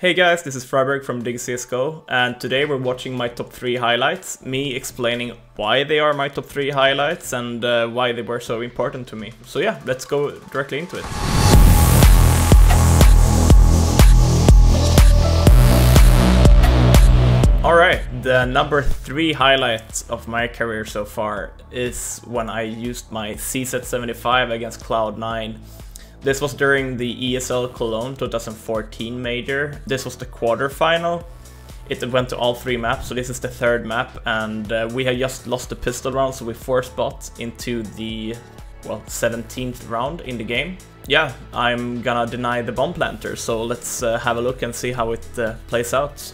Hey guys, this is Friberg from DigCSGO, and today we're watching my top 3 highlights, me explaining why they are my top 3 highlights and uh, why they were so important to me. So yeah, let's go directly into it. Alright, the number 3 highlight of my career so far is when I used my CZ75 against Cloud9 this was during the ESL Cologne 2014 major. This was the quarterfinal. It went to all three maps, so this is the third map, and uh, we had just lost the pistol round, so we forced bot into the, well, 17th round in the game. Yeah, I'm gonna deny the bomb planter, so let's uh, have a look and see how it uh, plays out.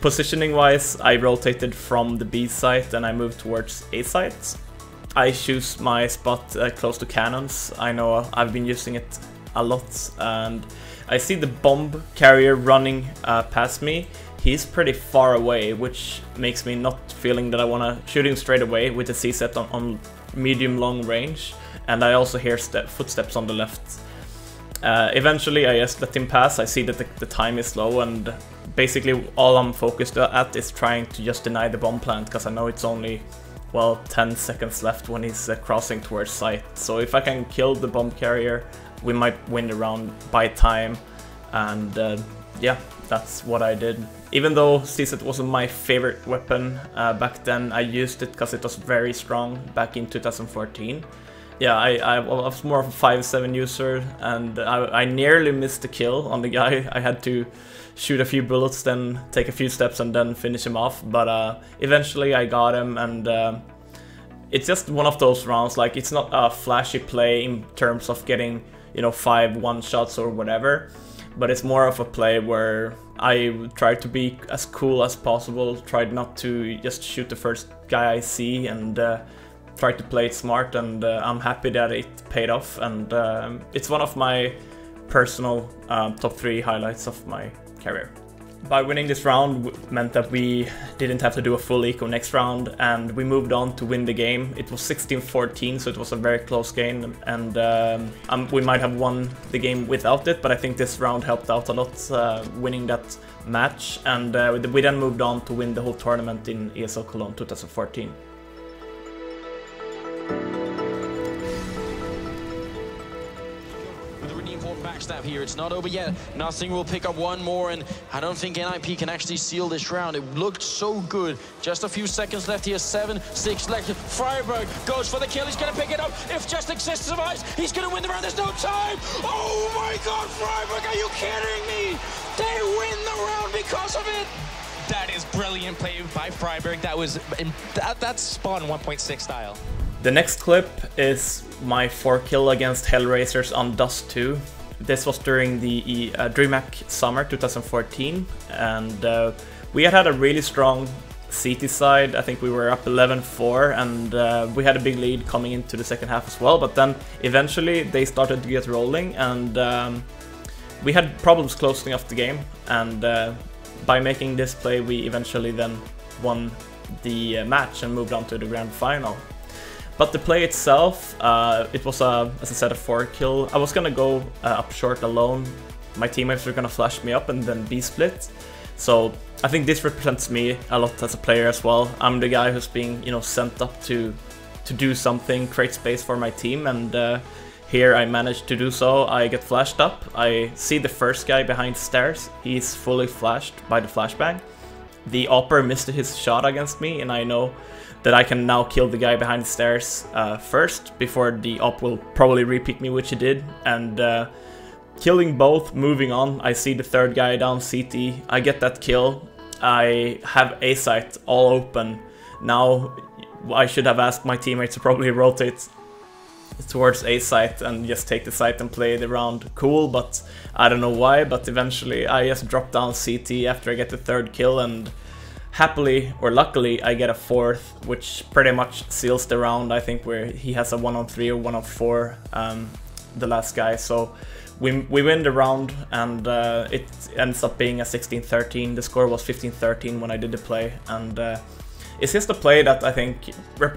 Positioning wise, I rotated from the B site and I moved towards A site. I choose my spot uh, close to cannons. I know I've been using it a lot and I see the bomb carrier running uh, past me. He's pretty far away, which makes me not feeling that I want to shoot him straight away with the CZ on, on medium-long range. And I also hear footsteps on the left. Uh, eventually I just let him pass, I see that the, the time is low and basically all I'm focused at is trying to just deny the bomb plant because I know it's only well, 10 seconds left when he's uh, crossing towards site. So if I can kill the bomb carrier, we might win the round by time. And uh, yeah, that's what I did. Even though CZ wasn't my favorite weapon uh, back then, I used it because it was very strong back in 2014. Yeah, I, I was more of a 5-7 user and I, I nearly missed the kill on the guy. I had to shoot a few bullets, then take a few steps and then finish him off. But uh, eventually I got him and uh, it's just one of those rounds, like it's not a flashy play in terms of getting, you know, five one shots or whatever. But it's more of a play where I try to be as cool as possible, tried not to just shoot the first guy I see and uh, try to play it smart and uh, I'm happy that it paid off and um, it's one of my personal um, top three highlights of my career. By winning this round meant that we didn't have to do a full eco next round and we moved on to win the game. It was 16-14 so it was a very close game and um, um, we might have won the game without it but I think this round helped out a lot uh, winning that match and uh, we then moved on to win the whole tournament in ESL Cologne 2014. Backstab here. It's not over yet. Nothing will pick up one more, and I don't think NIP can actually seal this round. It looked so good. Just a few seconds left here. Seven, six left. Friberg goes for the kill. He's going to pick it up. If Just Xizt survives, he's going to win the round. There's no time. Oh my God, Friberg, are you kidding me? They win the round because of it. That is brilliant play by Friberg. That was that, that's Spawn 1.6 style. The next clip is my 4 kill against Hellraisers on Dust 2. This was during the uh, DreamHack Summer 2014, and uh, we had had a really strong CT side. I think we were up 11-4, and uh, we had a big lead coming into the second half as well. But then eventually they started to get rolling, and um, we had problems closing off the game. And uh, by making this play, we eventually then won the uh, match and moved on to the grand final. But the play itself, uh, it was, a, as I said, a 4 kill. I was gonna go uh, up short alone. My teammates were gonna flash me up and then B-split. So I think this represents me a lot as a player as well. I'm the guy who's being, you know, sent up to to do something, create space for my team, and uh, here I managed to do so. I get flashed up. I see the first guy behind stairs. He's fully flashed by the flashbang. The Opper missed his shot against me, and I know that I can now kill the guy behind the stairs uh, first, before the op will probably repick me, which he did, and uh, killing both, moving on, I see the third guy down CT, I get that kill, I have A site all open, now I should have asked my teammates to probably rotate towards A site and just take the site and play the round cool, but I don't know why, but eventually I just drop down CT after I get the third kill and happily or luckily I get a fourth, which pretty much seals the round. I think where he has a one on three or one on four, um, the last guy. So we, we win the round and uh, it ends up being a 16-13. The score was 15-13 when I did the play and uh, it's just a play that I think,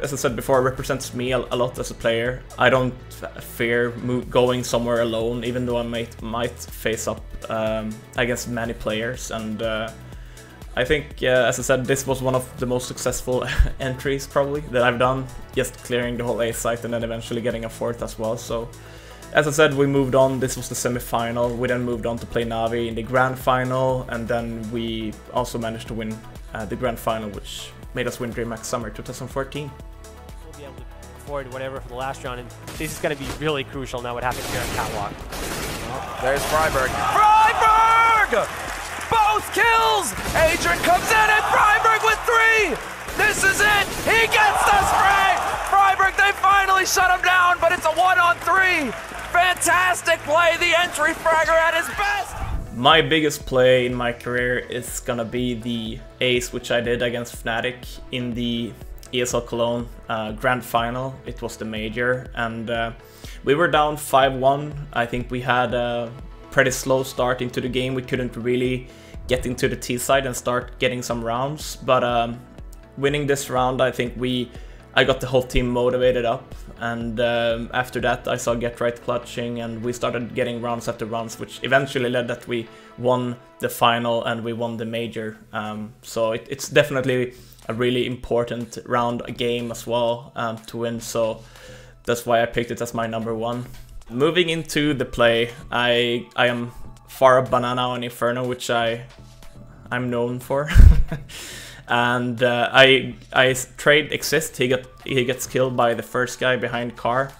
as I said before, represents me a, lot as a player. I don't fear going somewhere alone, even though I might might face up um, against many players. And uh, I think, uh, as I said, this was one of the most successful entries probably that I've done, just clearing the whole A site and then eventually getting a fourth as well. So, as I said, we moved on. This was the semi-final. We then moved on to play Navi in the grand final, and then we also managed to win uh, the grand final, which made us win DreamHack Summer 2014. We'll be able to afford whatever for the last round, and this is going to be really crucial now what happens here on Catwalk. there's friberg. friberg! Both kills! Adrian comes in and friberg with three! This is it! He gets the spray! friberg, they finally shut him down, but it's a one on three! Fantastic play, the entry fragger at his best! My biggest play in my career is gonna be the ace which I did against Fnatic in the ESL Cologne uh, Grand Final. It was the major and uh, we were down 5-1. I think we had a pretty slow start into the game. We couldn't really get into the T side and start getting some rounds. But um, winning this round, I think we I got the whole team motivated up and um, after that I saw GeT_RiGhT clutching and we started getting rounds after rounds which eventually led that we won the final and we won the major. Um, so it, it's definitely a really important round game as well um, to win so that's why I picked it as my number one. Moving into the play, I I am far Banana on Inferno which I I'm known for. and uh, I I trade Xizt. He got he gets killed by the first guy behind car,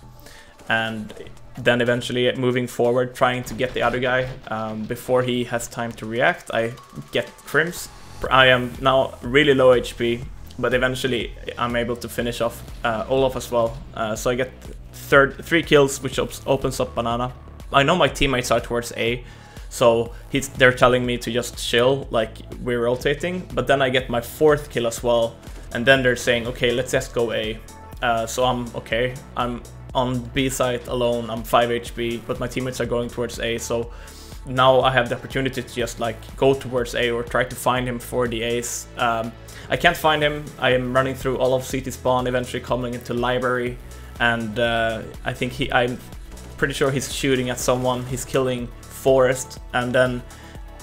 and then eventually moving forward, trying to get the other guy um, before he has time to react. I get KRIMZ. I am now really low HP, but eventually I'm able to finish off uh, Olof as well. Uh, so I get third three kills, which op opens up Banana. I know my teammates are towards A, so they're telling me to just chill, like we're rotating, but then I get my fourth kill as well, and then they're saying, okay, let's just go A. Uh, so I'm okay, I'm on B side alone, I'm 5 HP, but my teammates are going towards A, so now I have the opportunity to just like go towards A or try to find him for the Ace. Um, I can't find him, I am running through all of CT spawn, eventually coming into library, and uh, I think he, I'm pretty sure he's shooting at someone, he's killing f0rest and then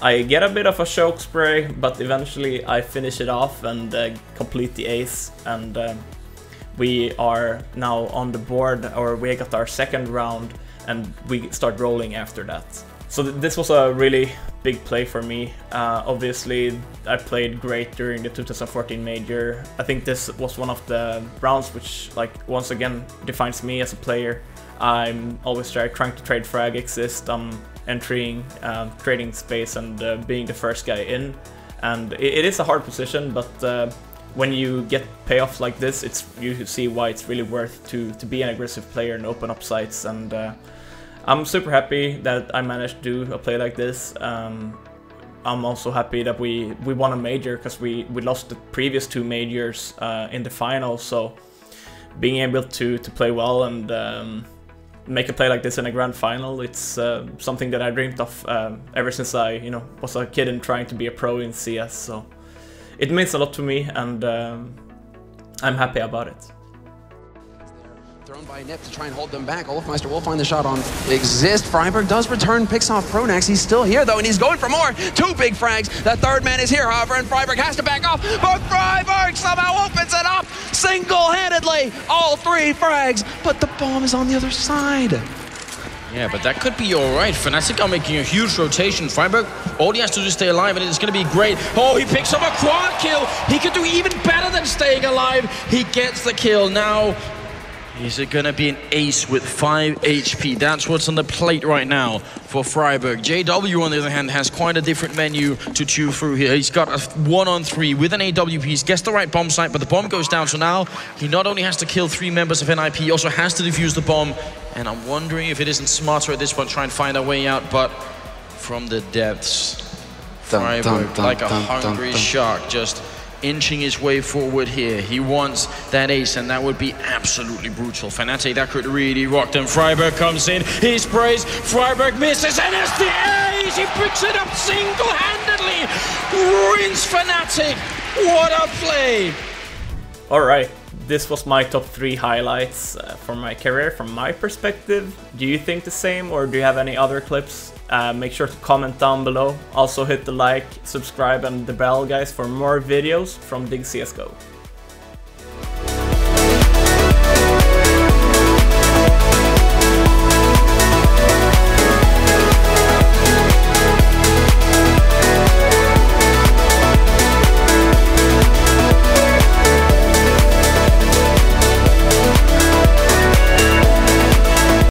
I get a bit of a choke spray, but eventually I finish it off and uh, complete the ace. And uh, we are now on the board or we got our second round and we start rolling after that. So th this was a really big play for me. Uh, obviously I played great during the 2014 major. I think this was one of the rounds which like once again defines me as a player. I'm always try, trying to trade frag Xizt. I'm entering um, trading space and uh, being the first guy in. And it, it is a hard position, but uh, when you get payoffs like this, it's you see why it's really worth to to be an aggressive player and open up sites. And uh, I'm super happy that I managed to do a play like this. Um, I'm also happy that we we won a major because we we lost the previous two majors uh, in the final. So being able to to play well and um, make a play like this in a grand final. It's uh, something that I dreamed of um, ever since I, you know, was a kid and trying to be a pro in CS. So it means a lot to me, and um, I'm happy about it. Thrown by Nip to try and hold them back. Olofmeister will find the shot on Xizt. friberg does return, picks off Pronax. He's still here though, and he's going for more. Two big frags. The third man is here, however, and friberg has to back off. But friberg somehow opens it up single-handedly. All three frags, but the bomb is on the other side. Yeah, but that could be all right. Fnatic are making a huge rotation. friberg, all he has to do is stay alive, and it's going to be great. Oh, he picks up a quad kill. He could do even better than staying alive. He gets the kill. Now, is it gonna be an ace with 5 HP? That's what's on the plate right now for friberg. JW, on the other hand, has quite a different menu to chew through here. He's got a 1 on 3 with an AWP. He gets the right bomb site, but the bomb goes down. So now he not only has to kill three members of NIP, he also has to defuse the bomb. And I'm wondering if it isn't smarter at this point, try and find a way out, but from the depths, friberg, like a hungry shark, just inching his way forward here. He wants that ace, and that would be absolutely brutal. Fnatic, that could really rock them. friberg comes in, he sprays, friberg misses, and it's the ace! He picks it up single-handedly! Ruins Fnatic! What a play! Alright, this was my top 3 highlights uh, for my career from my perspective. Do you think the same or do you have any other clips? Uh, make sure to comment down below. Also hit the like, subscribe and the bell guys for more videos from Dig CSGO.